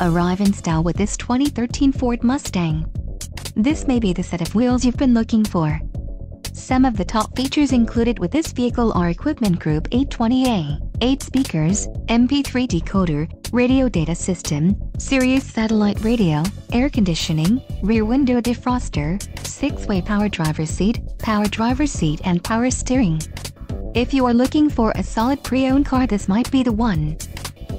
Arrive in style with this 2013 Ford Mustang. This may be the set of wheels you've been looking for. Some of the top features included with this vehicle are Equipment Group 820A, 8 speakers, MP3 decoder, radio data system, Sirius satellite radio, air conditioning, rear window defroster, 6-way power driver seat, power driver seat and power steering. If you are looking for a solid pre-owned car this might be the one.